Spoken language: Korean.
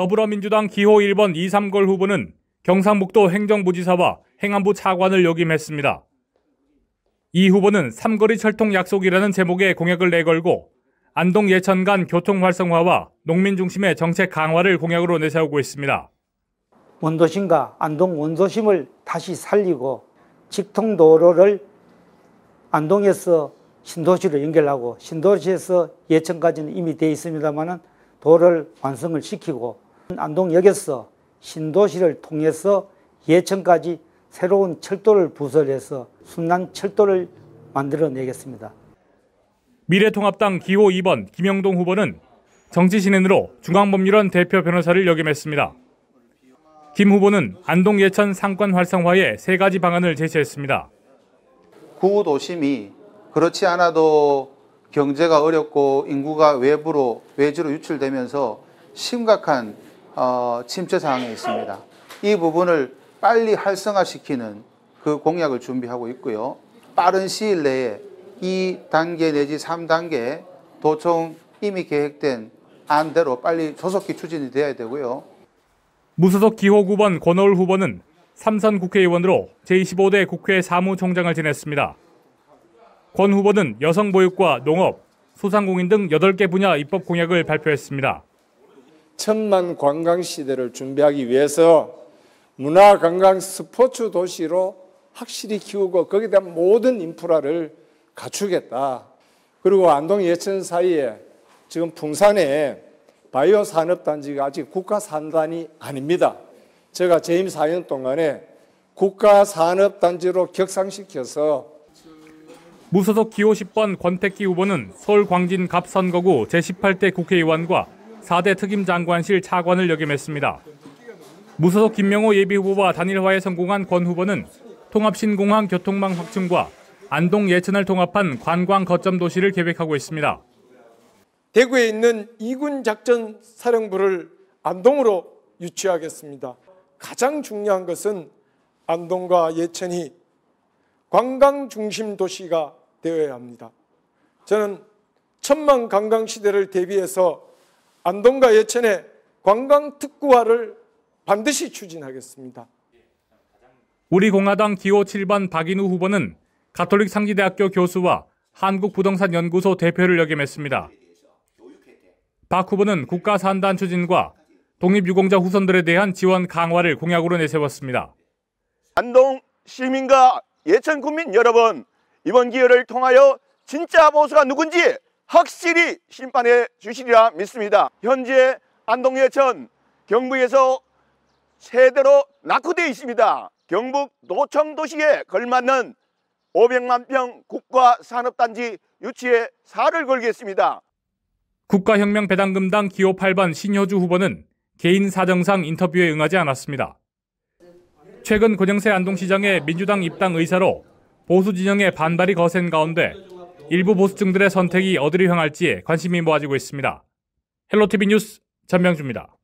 더불어민주당 기호 1번 이삼걸 후보는 경상북도 행정부지사와 행안부 차관을 역임했습니다. 이 후보는 삼거리 철통 약속이라는 제목의 공약을 내걸고 안동 예천 간 교통 활성화와 농민 중심의 정책 강화를 공약으로 내세우고 있습니다. 원도심과 안동 원도심을 다시 살리고 직통도로를 안동에서 신도시로 연결하고 신도시에서 예천까지는 이미 되어 있습니다만 도를 완성을 시키고 안동역에서 신도시를 통해서 예천까지 새로운 철도를 부설해서 순난 철도를 만들어내겠습니다. 미래통합당 기호 2번 김영동 후보는 정치신인으로 중앙법률원 대표 변호사를 역임했습니다. 김 후보는 안동 예천 상권 활성화에 세 가지 방안을 제시했습니다. 구도심이 그렇지 않아도 경제가 어렵고 인구가 외부로 외지로 유출되면서 심각한 어, 침체 상황에 있습니다. 이 부분을 빨리 활성화시키는 그 공약을 준비하고 있고요. 빠른 시일 내에 2단계 내지 3단계 도청 이미 계획된 안대로 빨리 조속히 추진이 돼야 되고요. 무소속 기호 9번 권오울 후보는 삼선 국회의원으로 제25대 국회 사무총장을 지냈습니다. 권 후보는 여성보육과 농업, 소상공인 등 8개 분야 입법 공약을 발표했습니다. 천만 관광 시대를 준비하기 위해서 문화 관광 스포츠 도시로 확실히 키우고 거기에 대한 모든 인프라를 갖추겠다. 그리고 안동 예천 사이에 지금 풍산에 바이오 산업 단지가 아직 국가 산단이 아닙니다. 제가 재임 4년 동안에 국가 산업 단지로 격상시켜서 무소속 기호 10번 권택기 후보는 서울 광진 갑선거구 제18대 국회의원과 4대 특임 장관실 차관을 역임했습니다. 무소속 김명호 예비후보와 단일화에 성공한 권 후보는 통합신공항 교통망 확충과 안동 예천을 통합한 관광 거점 도시를 계획하고 있습니다. 대구에 있는 이군 작전 사령부를 안동으로 유치하겠습니다. 가장 중요한 것은 안동과 예천이 관광 중심 도시가 되어야 합니다. 저는 천만 관광 시대를 대비해서 안동과 예천의 관광 특구화를 반드시 추진하겠습니다. 우리 공화당 기호 7번 박인우 후보는 가톨릭 상지대학교 교수와 한국부동산연구소 대표를 역임했습니다. 박 후보는 국가 산단 추진과 독립유공자 후손들에 대한 지원 강화를 공약으로 내세웠습니다. 안동 시민과 예천 국민 여러분, 이번 기회를 통하여 진짜 보수가 누군지 확실히 심판해 주시리라 믿습니다. 현재 안동 예천 경북에서 세대로 낙후되어 있습니다. 경북 노청 도시에 걸맞는 500만 평 국가 산업단지 유치에 사활을 걸겠습니다. 국가혁명 배당금당 기호 8번 신효주 후보는 개인 사정상 인터뷰에 응하지 않았습니다. 최근 권영세 안동시장의 민주당 입당 의사로 보수 진영의 반발이 거센 가운데 일부 보수층들의 선택이 어디로 향할지에 관심이 모아지고 있습니다. 헬로티비 뉴스 전명주입니다.